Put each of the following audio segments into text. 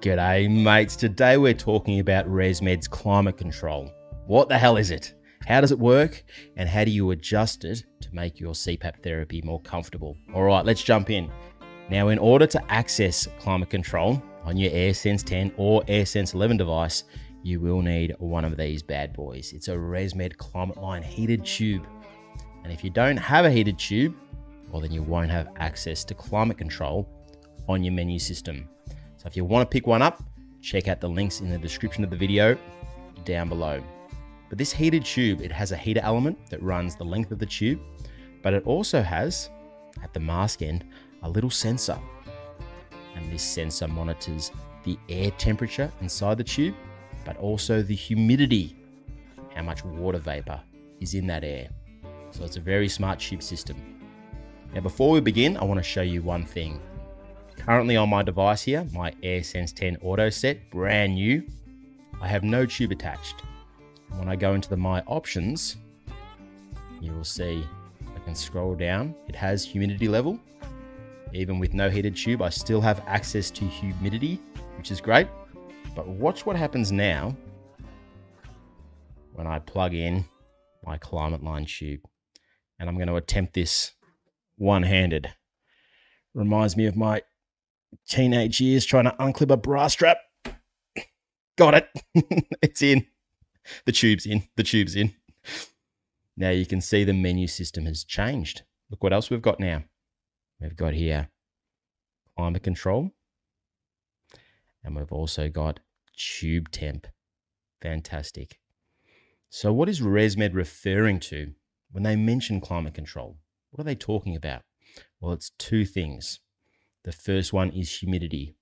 G'day, mates. Today we're talking about ResMed's climate control. What the hell is it? How does it work? And how do you adjust it to make your CPAP therapy more comfortable? All right, let's jump in. Now, in order to access climate control on your AirSense 10 or AirSense 11 device, you will need one of these bad boys. It's a ResMed Climate Line heated tube. And if you don't have a heated tube, well, then you won't have access to climate control on your menu system. So if you want to pick one up, check out the links in the description of the video down below. But this heated tube, it has a heater element that runs the length of the tube, but it also has, at the mask end, a little sensor. And this sensor monitors the air temperature inside the tube, but also the humidity, how much water vapor is in that air. So it's a very smart tube system. Now before we begin, I want to show you one thing. Currently on my device here, my AirSense 10 Auto Set, brand new, I have no tube attached. When I go into the My Options, you will see I can scroll down. It has humidity level. Even with no heated tube, I still have access to humidity, which is great. But watch what happens now when I plug in my climate line tube. And I'm going to attempt this one handed. Reminds me of my teenage years trying to unclip a bra strap. Got it. it's in. The tube's in. The tube's in. Now you can see the menu system has changed. Look what else we've got now. We've got here climate control. And we've also got tube temp. Fantastic. So, what is ResMed referring to when they mention climate control? What are they talking about? Well, it's two things. The first one is humidity.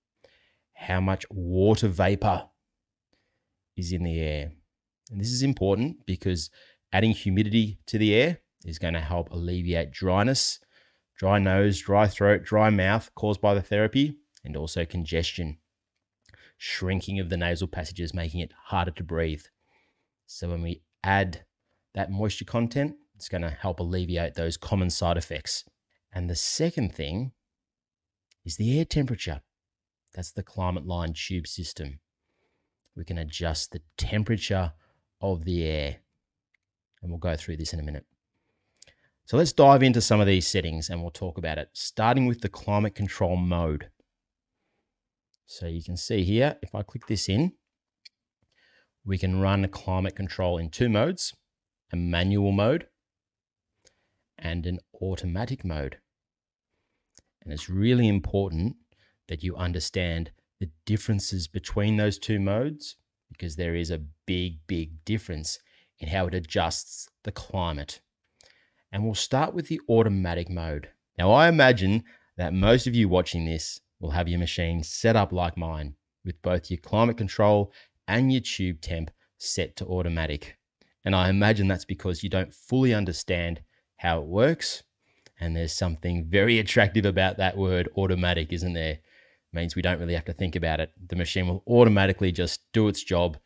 How much water vapor is in the air? And this is important because adding humidity to the air is going to help alleviate dryness, dry nose, dry throat, dry mouth caused by the therapy, and also congestion, shrinking of the nasal passages, making it harder to breathe. So when we add that moisture content, it's going to help alleviate those common side effects. And the second thing is the air temperature. That's the climate line tube system. We can adjust the temperature of the air. And we'll go through this in a minute. So let's dive into some of these settings and we'll talk about it, starting with the climate control mode. So you can see here, if I click this in, we can run climate control in two modes, a manual mode and an automatic mode. And it's really important that you understand the differences between those two modes because there is a big, big difference in how it adjusts the climate. And we'll start with the automatic mode. Now, I imagine that most of you watching this will have your machine set up like mine with both your climate control and your tube temp set to automatic. And I imagine that's because you don't fully understand how it works and there's something very attractive about that word automatic, isn't there? It means we don't really have to think about it. The machine will automatically just do its job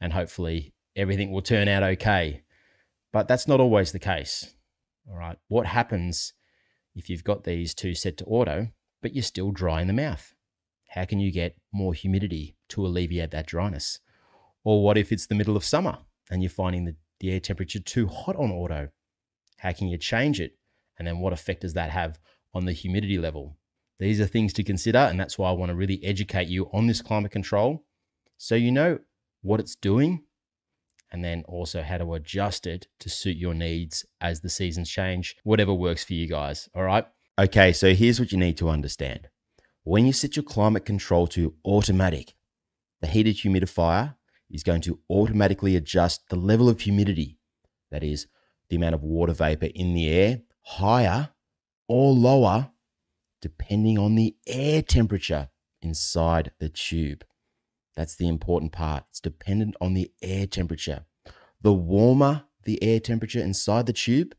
and hopefully everything will turn out okay. But that's not always the case. All right. What happens if you've got these two set to auto, but you're still dry in the mouth? How can you get more humidity to alleviate that dryness? Or what if it's the middle of summer and you're finding the, the air temperature too hot on auto? How can you change it and then what effect does that have on the humidity level? These are things to consider, and that's why I want to really educate you on this climate control so you know what it's doing and then also how to adjust it to suit your needs as the seasons change, whatever works for you guys. All right. Okay, so here's what you need to understand. When you set your climate control to automatic, the heated humidifier is going to automatically adjust the level of humidity, that is, the amount of water vapor in the air higher or lower depending on the air temperature inside the tube. That's the important part. It's dependent on the air temperature. The warmer the air temperature inside the tube,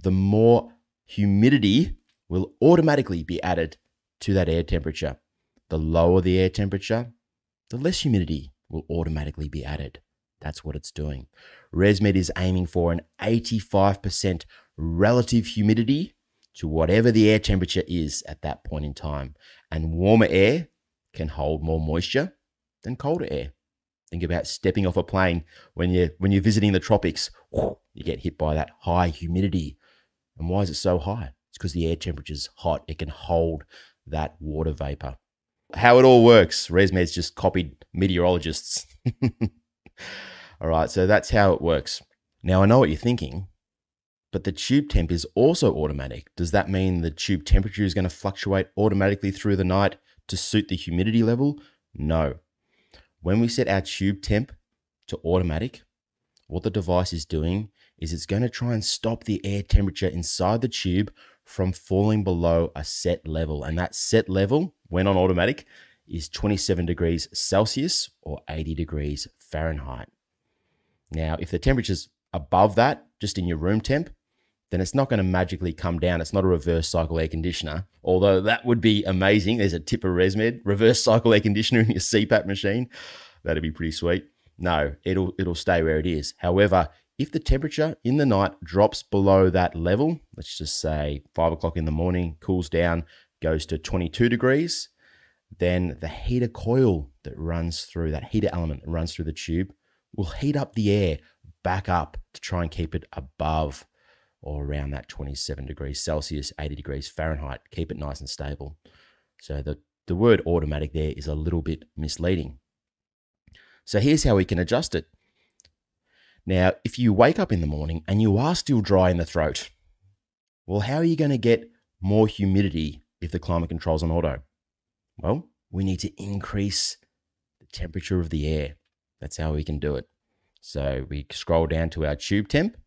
the more humidity will automatically be added to that air temperature. The lower the air temperature, the less humidity will automatically be added. That's what it's doing. ResMed is aiming for an 85% relative humidity to whatever the air temperature is at that point in time. And warmer air can hold more moisture than colder air. Think about stepping off a plane when you're when you're visiting the tropics. You get hit by that high humidity. And why is it so high? It's because the air temperature is hot. It can hold that water vapor. How it all works, ResMed's just copied meteorologists. all right, so that's how it works. Now I know what you're thinking, but the tube temp is also automatic. Does that mean the tube temperature is going to fluctuate automatically through the night to suit the humidity level? No. When we set our tube temp to automatic, what the device is doing is it's going to try and stop the air temperature inside the tube from falling below a set level. And that set level, when on automatic, is 27 degrees Celsius or 80 degrees Fahrenheit. Now, if the temperature's above that, just in your room temp, then it's not going to magically come down. It's not a reverse cycle air conditioner, although that would be amazing. There's a tip of ResMed, reverse cycle air conditioner in your CPAP machine. That'd be pretty sweet. No, it'll it'll stay where it is. However, if the temperature in the night drops below that level, let's just say five o'clock in the morning, cools down, goes to 22 degrees, then the heater coil that runs through that heater element that runs through the tube will heat up the air back up to try and keep it above or around that 27 degrees Celsius, 80 degrees Fahrenheit. Keep it nice and stable. So the, the word automatic there is a little bit misleading. So here's how we can adjust it. Now, if you wake up in the morning and you are still dry in the throat, well, how are you going to get more humidity if the climate control's on auto? Well, we need to increase the temperature of the air. That's how we can do it. So we scroll down to our tube temp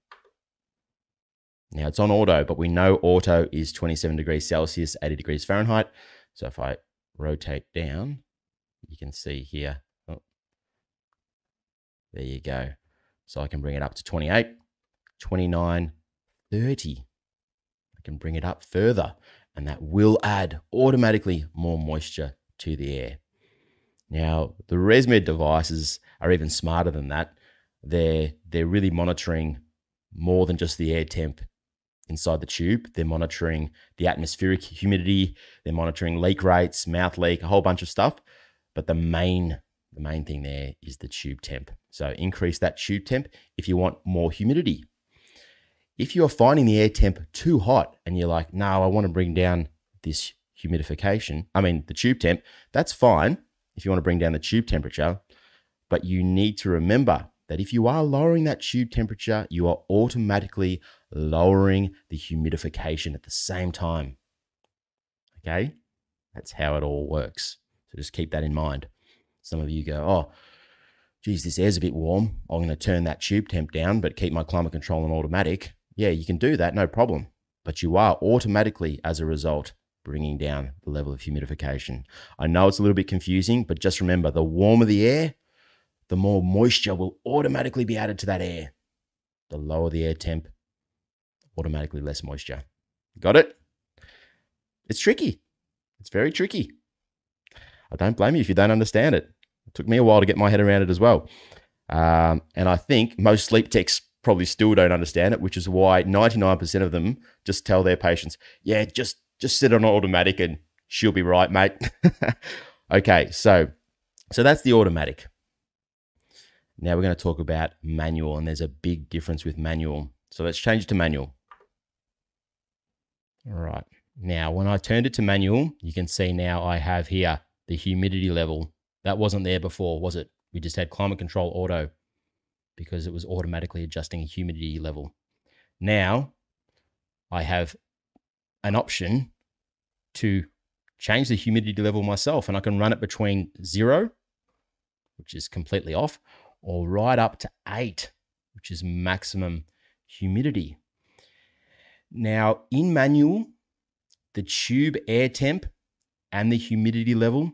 now it's on auto, but we know auto is 27 degrees Celsius, 80 degrees Fahrenheit. So if I rotate down, you can see here, oh, there you go. So I can bring it up to 28, 29, 30. I can bring it up further, and that will add automatically more moisture to the air. Now, the ResMed devices are even smarter than that. They're, they're really monitoring more than just the air temp inside the tube. They're monitoring the atmospheric humidity, they're monitoring leak rates, mouth leak, a whole bunch of stuff. But the main the main thing there is the tube temp. So increase that tube temp if you want more humidity. If you're finding the air temp too hot and you're like, no, I want to bring down this humidification, I mean the tube temp, that's fine if you want to bring down the tube temperature. But you need to remember that if you are lowering that tube temperature, you are automatically lowering the humidification at the same time. Okay? That's how it all works. So just keep that in mind. Some of you go, oh, geez, this air's a bit warm. I'm going to turn that tube temp down, but keep my climate control on automatic. Yeah, you can do that, no problem. But you are automatically, as a result, bringing down the level of humidification. I know it's a little bit confusing, but just remember the warmer the air, the more moisture will automatically be added to that air. The lower the air temp, automatically less moisture. Got it? It's tricky. It's very tricky. I don't blame you if you don't understand it. It took me a while to get my head around it as well. Um, and I think most sleep techs probably still don't understand it, which is why 99% of them just tell their patients, yeah, just just sit on automatic and she'll be right, mate. okay, so so that's the automatic. Now we're going to talk about manual, and there's a big difference with manual. So let's change it to manual. All right. Now, when I turned it to manual, you can see now I have here the humidity level. That wasn't there before, was it? We just had climate control auto because it was automatically adjusting humidity level. Now, I have an option to change the humidity level myself, and I can run it between zero, which is completely off, or right up to eight, which is maximum humidity. Now, in manual, the tube air temp and the humidity level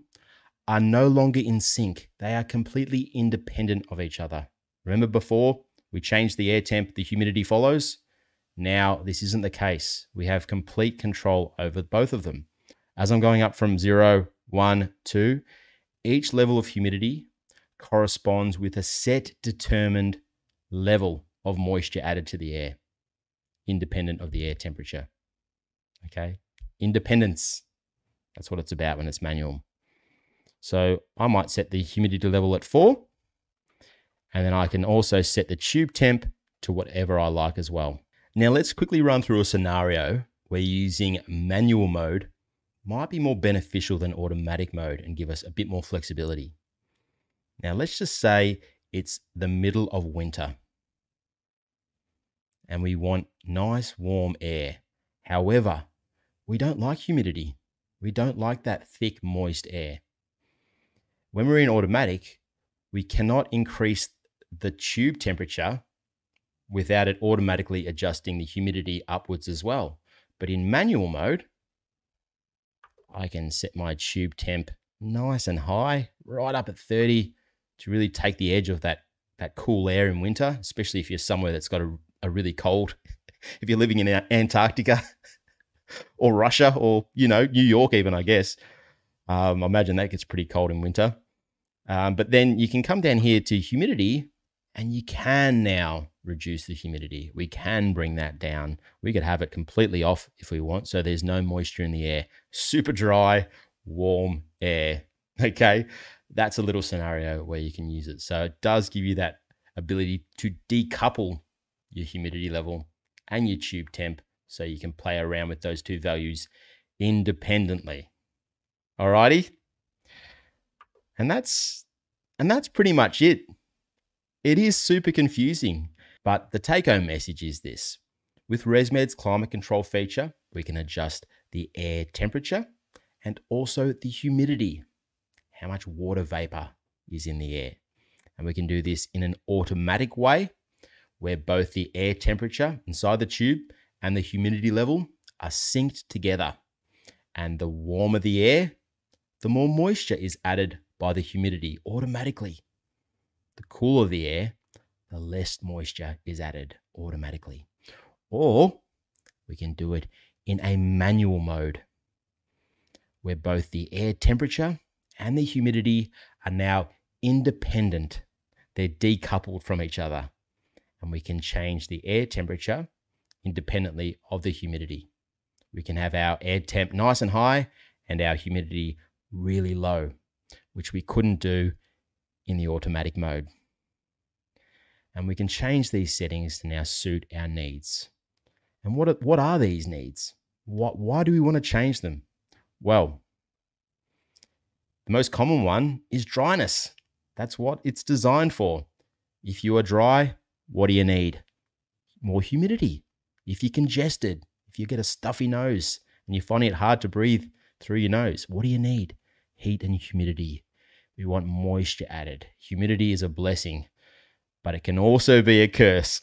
are no longer in sync. They are completely independent of each other. Remember before we changed the air temp, the humidity follows? Now, this isn't the case. We have complete control over both of them. As I'm going up from zero, one, two, each level of humidity corresponds with a set determined level of moisture added to the air, independent of the air temperature. Okay? Independence. That's what it's about when it's manual. So I might set the humidity level at four. And then I can also set the tube temp to whatever I like as well. Now let's quickly run through a scenario where using manual mode might be more beneficial than automatic mode and give us a bit more flexibility. Now let's just say it's the middle of winter and we want nice warm air. However, we don't like humidity. We don't like that thick, moist air. When we're in automatic, we cannot increase the tube temperature without it automatically adjusting the humidity upwards as well. But in manual mode, I can set my tube temp nice and high, right up at 30 to really take the edge of that, that cool air in winter, especially if you're somewhere that's got a, a really cold, if you're living in Antarctica or Russia or, you know, New York even, I guess. Um, I imagine that gets pretty cold in winter. Um, but then you can come down here to humidity and you can now reduce the humidity. We can bring that down. We could have it completely off if we want. So there's no moisture in the air. Super dry, warm air. Okay. That's a little scenario where you can use it. So it does give you that ability to decouple your humidity level and your tube temp so you can play around with those two values independently. Alrighty. And that's and that's pretty much it. It is super confusing, but the take home message is this. With ResMed's climate control feature, we can adjust the air temperature and also the humidity, how much water vapor is in the air. And we can do this in an automatic way where both the air temperature inside the tube and the humidity level are synced together. And the warmer the air, the more moisture is added by the humidity automatically. The cooler the air, the less moisture is added automatically. Or we can do it in a manual mode where both the air temperature and the humidity are now independent. They're decoupled from each other. And we can change the air temperature independently of the humidity. We can have our air temp nice and high and our humidity really low which we couldn't do in the automatic mode. And we can change these settings to now suit our needs. And what are, what are these needs? What, why do we want to change them? Well, the most common one is dryness. That's what it's designed for. If you are dry, what do you need? More humidity. If you're congested, if you get a stuffy nose and you're finding it hard to breathe through your nose, what do you need? Heat and humidity. We want moisture added. Humidity is a blessing, but it can also be a curse,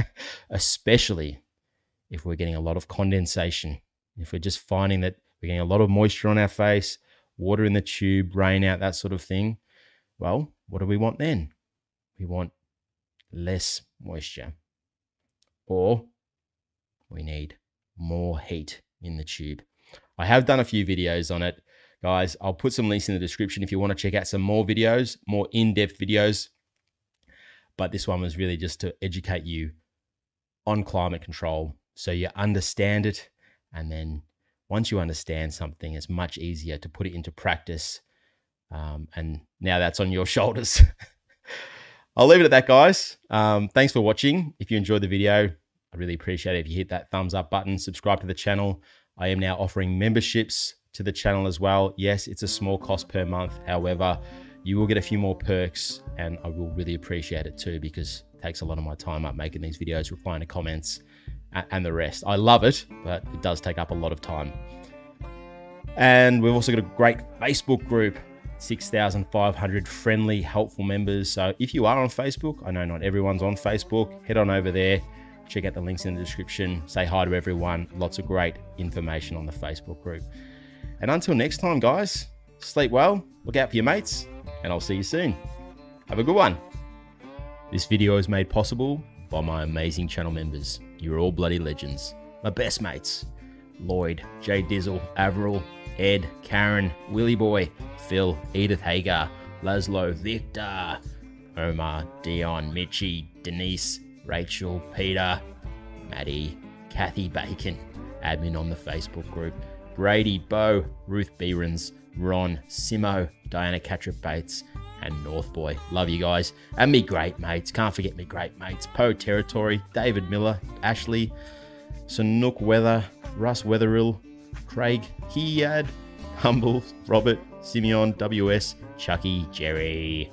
especially if we're getting a lot of condensation. If we're just finding that we're getting a lot of moisture on our face, water in the tube, rain out, that sort of thing. Well, what do we want then? We want less moisture. Or we need more heat in the tube. I have done a few videos on it guys. I'll put some links in the description if you want to check out some more videos, more in depth videos. But this one was really just to educate you on climate control so you understand it. And then once you understand something, it's much easier to put it into practice. Um, and now that's on your shoulders. I'll leave it at that, guys. Um, thanks for watching. If you enjoyed the video, I really appreciate it if you hit that thumbs up button, subscribe to the channel. I am now offering memberships to the channel as well. Yes, it's a small cost per month. However, you will get a few more perks and I will really appreciate it too because it takes a lot of my time up making these videos, replying to comments and the rest. I love it, but it does take up a lot of time. And we've also got a great Facebook group, 6,500 friendly, helpful members. So if you are on Facebook, I know not everyone's on Facebook, head on over there, check out the links in the description, say hi to everyone. Lots of great information on the Facebook group. And until next time, guys, sleep well, look out for your mates, and I'll see you soon. Have a good one. This video is made possible by my amazing channel members. You're all bloody legends. My best mates Lloyd, Jay Dizzle, Avril, Ed, Karen, Willie Boy, Phil, Edith Hagar, Laszlo, Victor, Omar, Dion, Mitchie, Denise, Rachel, Peter, Maddie, Kathy Bacon, admin on the Facebook group. Brady, Bo, Ruth Behrens, Ron, Simo, Diana Catrip Bates, and North Boy. Love you guys. And me great mates. Can't forget me great mates. Poe Territory, David Miller, Ashley, Sanook Weather, Russ Wetherill, Craig Kiad, Humble, Robert, Simeon, WS, Chucky, Jerry,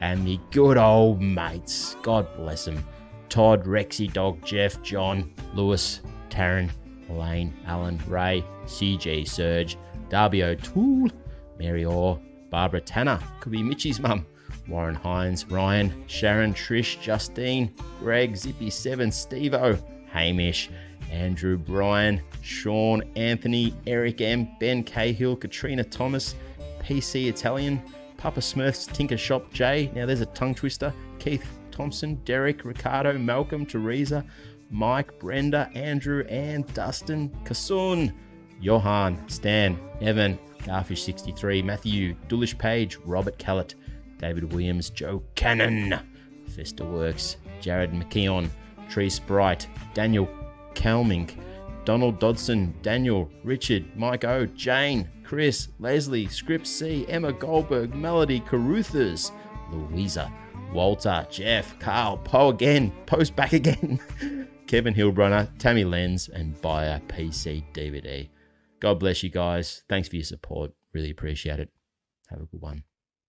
and me good old mates. God bless them. Todd, Rexy Dog, Jeff, John, Lewis, Taryn, Elaine, Alan, Ray, CJ, Serge, Darby O'Toole, Mary Orr, Barbara Tanner, could be Mitchie's mum, Warren Hines, Ryan, Sharon, Trish, Justine, Greg, Zippy7, Stevo, Hamish, Andrew, Brian, Sean, Anthony, Eric M, Ben Cahill, Katrina Thomas, PC Italian, Papa Smurf's Tinker Shop J. Now there's a tongue twister. Keith Thompson, Derek, Ricardo, Malcolm, Teresa, Mike, Brenda, Andrew, and Dustin, Kasun, Johan, Stan, Evan, Garfish63, Matthew, Dullish Page, Robert Callett, David Williams, Joe Cannon, Festa Works, Jared McKeon, Tree Sprite, Daniel Calming, Donald Dodson, Daniel, Richard, Mike O, Jane, Chris, Leslie, Script C, Emma Goldberg, Melody, Caruthers, Louisa, Walter, Jeff, Carl, Poe again, Post back again, Kevin Hillbrunner, Tammy Lenz, and Buyer PC DVD. God bless you guys. Thanks for your support. Really appreciate it. Have a good one.